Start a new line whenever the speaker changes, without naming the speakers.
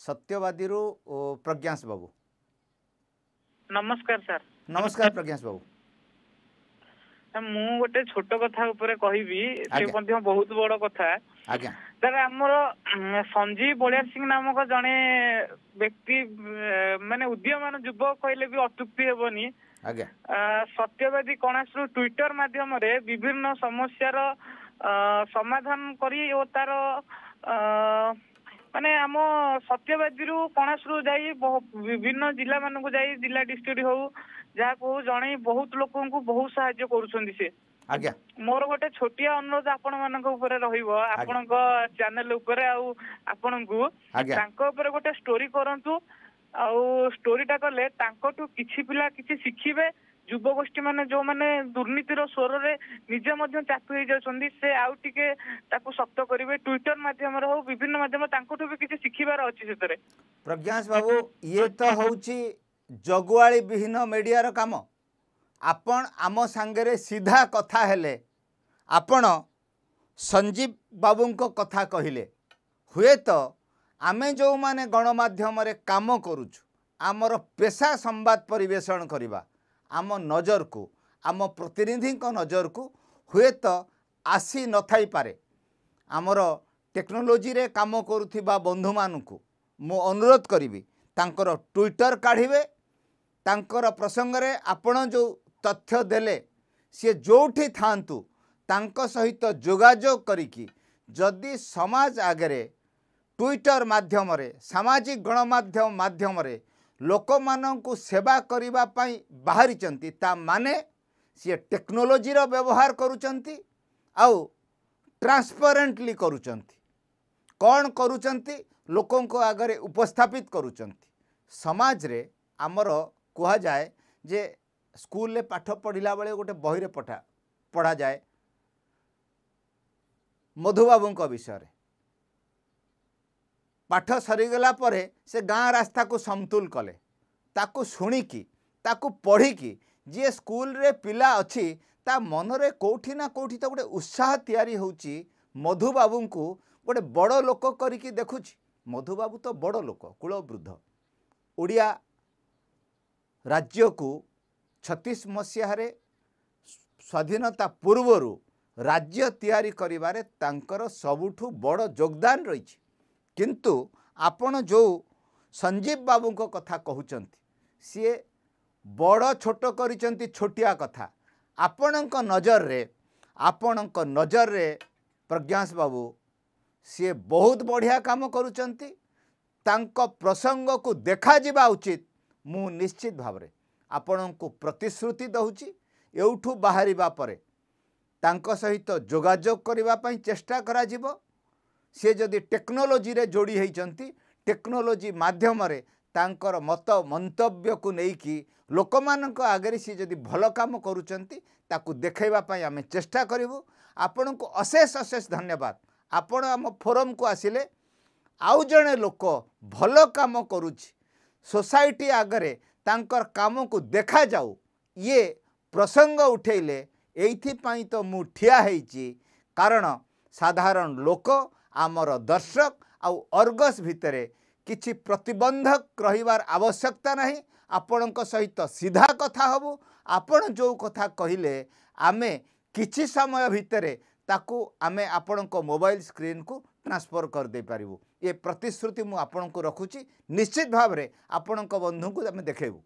ସତ୍ୟବାଦୀରୁ ପ୍ରଜ୍ଞାସ ବାବୁ।
ନମସ୍କାର ସାର୍।
ନମସ୍କାର ପ୍ରଜ୍ଞାସ ବାବୁ।
ମୁଁ ଗୋଟେ ଛୋଟ କଥା ଉପରେ କହିବି ସେ। ମଧ୍ୟ ବହୁତ ବଡ କଥା।
ଆଜ୍ଞା।
ସାର୍ ଆମର ସଞ୍ଜୀବ ବଳିଆର ସିଂ ନାମକ ଜଣେ ବ୍ୟକ୍ତି ମାନେ ଉଦୀୟମାନ ଯୁବକ କହିଲେ ବି ଅତ୍ୟୁକ୍ତି ହେବନି। ସତ୍ୟବାଦୀ କଣାସରୁ ଟ୍ୱିଟର ମାଧ୍ୟମରେ ବିଭିନ୍ନ ସମସ୍ୟାର ସମାଧାନ କରି ଓ ତାର ମାନେ ଆମ ସତ୍ୟବାଦୀରୁ କଣାସରୁ ଯାଇ ବହୁ- ବିଭିନ୍ନ ଜିଲ୍ଲା ମାନଙ୍କୁ ଯାଇ ଜିଲ୍ଲା ଡିଷ୍ଟ୍ରିକ୍ଟ ହଉ ଯାହାକୁ ହଉ ଜଣେଇ ବହୁତ ଲୋକଙ୍କୁ ବହୁତ ସାହାଯ୍ୟ କରୁଛନ୍ତି ସେ।
ଆଜ୍ଞା।
ମୋର ଗୋଟେ ଛୋଟିଆ ଅନୁରୋଧ ଆପଣ ମାନଙ୍କ ଉପରେ ରହିବ ଆପଣଙ୍କ ଚ୍ୟାନେଲ ଉପରେ ଆଉ ଆପଣଙ୍କୁ।
ଆଜ୍ଞା।
ତାଙ୍କ ଉପରେ ଗୋଟେ ଷ୍ଟୋରି କରନ୍ତୁ। ଆଉ ଷ୍ଟୋରିଟା କଲେ ତାଙ୍କଠୁ କିଛି ପିଲା କିଛି ଶିଖିବେ ଯୁବଗୋଷ୍ଠୀ ମାନେ ଯୋଉମାନେ ଦୁର୍ନୀତିର ସ୍ୱରରେ ନିଜେ ମଧ୍ୟ ଚାପି ହେଇଯାଉଛନ୍ତି ସେ ଆଉ ଟିକେ ତାକୁ ଶକ୍ତ କରିବେ। ଟ୍ୱିଟର ମାଧ୍ୟମରେ ହଉ ବିଭିନ୍ନ ମାଧ୍ୟମରେ ତାଙ୍କଠୁ ବି କିଛି ଶିଖିବାର ଅଛି ସେଥିରେ।
ପ୍ରଜ୍ଞାସ ବାବୁ ଇଏ ତ ହେଉଛି ଜଗୁଆଳି ବିହୀନ ମିଡ଼ିଆର କାମ। ଆପଣ ଆମ ସାଙ୍ଗରେ ସିଧା କଥା ହେଲେ। ଆପଣ ସଞ୍ଜୀବ ବାବୁଙ୍କ କଥା କହିଲେ। ହୁଏତ ଆମେ ଯେଉଁମାନେ ଗଣମାଧ୍ୟମରେ କାମ କରୁଛୁ ଆମର ପେଶା ସମ୍ବାଦ ପରିବେଷଣ କରିବା ଆମ ନଜରକୁ ଆମ ପ୍ରତିନିଧିଙ୍କ ନଜରକୁ ହୁଏତ ଆସି ନଥାଇପାରେ। ଆମର ଟେକ୍ନୋଲୋଜିରେ କାମ କରୁଥିବା ବନ୍ଧୁମାନଙ୍କୁ ମୁଁ ଅନୁରୋଧ କରିବି ତାଙ୍କର ଟ୍ୱିଟର କାଢ଼ିବେ ତାଙ୍କର ପ୍ରସଙ୍ଗରେ ଆପଣ ଯେଉଁ ତଥ୍ୟ ଦେଲେ ସିଏ ଯେଉଁଠି ଥାଆନ୍ତୁ ତାଙ୍କ ସହିତ ଯୋଗାଯୋଗ କରିକି ଯଦି ସମାଜ ଆଗରେ ଟ୍ୱିଟର ମାଧ୍ୟମରେ ସାମାଜିକ ଗଣମାଧ୍ୟମ ମାଧ୍ୟମରେ ଲୋକମାନଙ୍କୁ ସେବା କରିବା ପାଇଁ ବାହାରିଛନ୍ତି ତା ମାନେ ସିଏ ଟେକ୍ନୋଲୋଜିର ବ୍ୟବହାର କରୁଛନ୍ତି ଆଉ ଟ୍ରାନ୍ସପାରେଣ୍ଟଲି କରୁଛନ୍ତି। କ'ଣ କରୁଛନ୍ତି? ଲୋକଙ୍କ ଆଗରେ ଉପସ୍ଥାପିତ କରୁଛନ୍ତି। ସମାଜରେ ଆମର କୁହାଯାଏ ଯେ ସ୍କୁଲରେ ପାଠ ପଢ଼ିଲା ବେଳେ ଗୋଟେ ବହିରେ ପଠା ପଢ଼ାଯାଏ ମଧୁବାବୁଙ୍କ ବିଷୟରେ। ପାଠ ସରିଗଲା ପରେ ସେ ଗାଁ ରାସ୍ତାକୁ ସମତୁଲ କଲେ। ତାକୁ ଶୁଣିକି ତାକୁ ପଢ଼ିକି ଯିଏ ସ୍କୁଲରେ ପିଲା ଅଛି ତା ମନରେ କେଉଁଠି ନା କେଉଁଠି ତ ଗୋଟେ ଉତ୍ସାହ ତିଆରି ହେଉଛି ମଧୁବାବୁଙ୍କୁ ଗୋଟେ ବଡ଼ ଲୋକ କରିକି ଦେଖୁଛି। ମଧୁବାବୁ ତ ବଡ଼ ଲୋକ କୂଳବୃଦ୍ଧ। ଓଡ଼ିଆ ରାଜ୍ୟକୁ ଛତିଶ ମସିହାରେ ସ୍ୱାଧୀନତା ପୂର୍ବରୁ ରାଜ୍ୟ ତିଆରି କରିବାରେ ତାଙ୍କର ସବୁଠୁ ବଡ଼ ଯୋଗଦାନ ରହିଛି। କିନ୍ତୁ ଆପଣ ଯେଉଁ ସଞ୍ଜୀବ ବାବୁଙ୍କ କଥା କହୁଛନ୍ତି ସିଏ ବଡ଼ ଛୋଟ କରିଛନ୍ତି ଛୋଟିଆ କଥା। ଆପଣଙ୍କ ନଜରରେ ଆପଣଙ୍କ ନଜରରେ ପ୍ରଜ୍ଞାସ ବାବୁ ସିଏ ବହୁତ ବଢ଼ିଆ କାମ କରୁଛନ୍ତି। ତାଙ୍କ ପ୍ରସଙ୍ଗକୁ ଦେଖାଯିବା ଉଚିତ ମୁଁ ନିଶ୍ଚିତ ଭାବରେ ଆପଣଙ୍କୁ ପ୍ରତିଶ୍ରୁତି ଦେଉଛି। ଏଉଠୁ ବାହାରିବା ପରେ ତାଙ୍କ ସହିତ ଯୋଗାଯୋଗ କରିବା ପାଇଁ ଚେଷ୍ଟା କରାଯିବ। ସେ ଯଦି ଟେକ୍ନୋଲୋଜିରେ ଯୋଡ଼ି ହେଇଛନ୍ତି ଟେକ୍ନୋଲୋଜି ମାଧ୍ୟମରେ ତାଙ୍କର ମତ ମନ୍ତବ୍ୟକୁ ନେଇକି ଲୋକମାନଙ୍କ ଆଗରେ ସିଏ ଯଦି ଭଲ କାମ କରୁଛନ୍ତି ତାକୁ ଦେଖାଇବା ପାଇଁ ଆମେ ଚେଷ୍ଟା କରିବୁ। ଆପଣଙ୍କୁ ଅଶେଷ ଅଶେଷ ଧନ୍ୟବାଦ। ଆପଣ ଆମ ଫୋରମକୁ ଆସିଲେ ଆଉ ଜଣେ ଲୋକ ଭଲ କାମ କରୁଛି। ସୋସାଇଟି ଆଗରେ ତାଙ୍କର କାମକୁ ଦେଖାଯାଉ। ଇଏ ପ୍ରସଙ୍ଗ ଉଠେଇଲେ ଏଇଥିପାଇଁ ତ ମୁଁ ଠିଆ ହେଇଛି। କାରଣ ସାଧାରଣ ଲୋକ ଆମର ଦର୍ଶକ ଆଉ ଅର୍ଗସ୍ ଭିତରେ କିଛି ପ୍ରତିବନ୍ଧକ ରହିବାର ଆବଶ୍ୟକତା ନାହିଁ। ଆପଣଙ୍କ ସହିତ ସିଧା କଥା ହେବୁ। ଆପଣ ଯେଉଁ କଥା କହିଲେ ଆମେ କିଛି ସମୟ ଭିତରେ ତାକୁ ଆମେ ଆପଣଙ୍କ ମୋବାଇଲ ସ୍କ୍ରିନ୍କୁ ଟ୍ରାନ୍ସଫର୍ କରିଦେଇପାରିବୁ। ଏ ପ୍ରତିଶ୍ରୁତି ମୁଁ ଆପଣଙ୍କୁ ରଖୁଛି। ନିଶ୍ଚିତ ଭାବରେ ଆପଣଙ୍କ ବନ୍ଧୁଙ୍କୁ ଆମେ ଦେଖେଇବୁ।